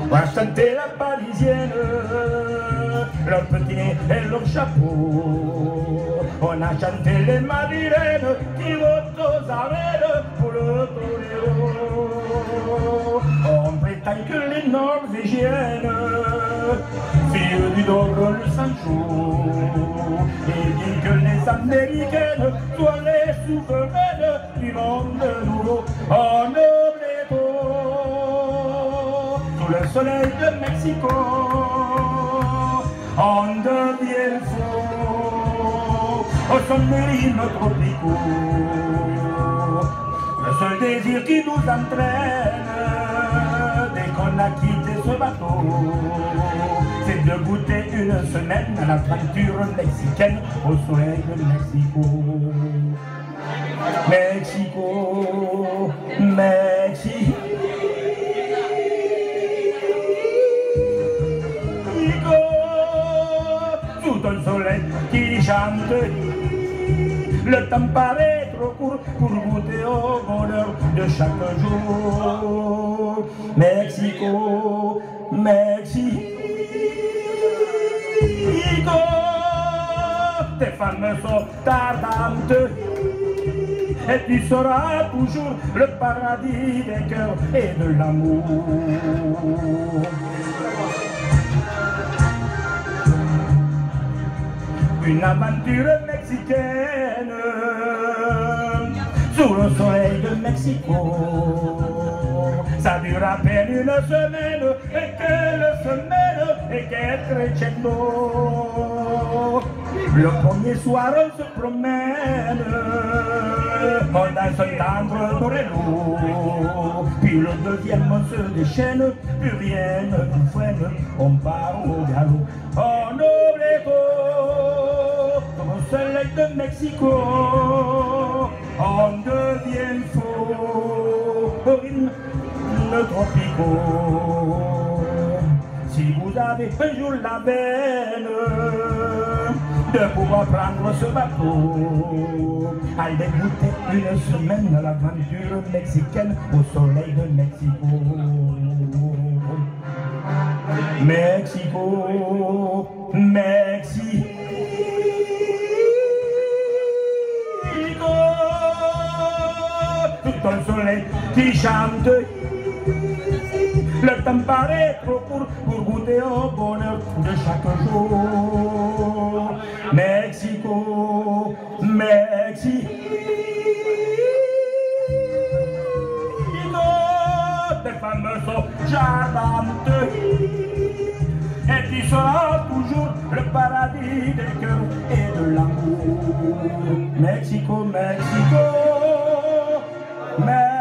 On va chanter la parisienne, leur petit nez et leur chapeau. On a chanté les madrilènes qui vont aux arènes pour le toréo. On prétend que les norvégiennes, filles du Doro le Sancho, et bien que les américaines soient les souveraines soleil de Mexico, on devient faux au des rythmes tropicaux. Le seul désir qui nous entraîne dès qu'on a quitté ce bateau, c'est de goûter une semaine à l'aventure mexicaine au soleil de Mexico. Mexico, qui chante. Le temps paraît trop court pour goûter au bonheur de chaque jour. Mexico, Mexico, tes femmes sont tardantes. Et tu seras toujours le paradis des cœurs et de l'amour. Une aventure mexicaine sous le soleil de Mexico. Ça dure à peine une semaine et quelle semaine et quel crescendo. Le premier soir on se promène, on danse un tendre Morello. Puis le deuxième on se déchaîne, plus rien ne freine, on part au galop. Oh Mexico, on devient faux au rythme tropicaux. Si vous avez un jour la veine de pouvoir prendre ce bateau, allez goûter une semaine à l'aventure mexicaine au soleil de Mexico. Mexico, Mexico. Le soleil qui chante. Le temps paraît trop court pour goûter au bonheur de chaque jour. Mexico, Mexico. Tes femmes sont et tu seras toujours le paradis des cœurs et de l'amour. Mexico, Mexico. man.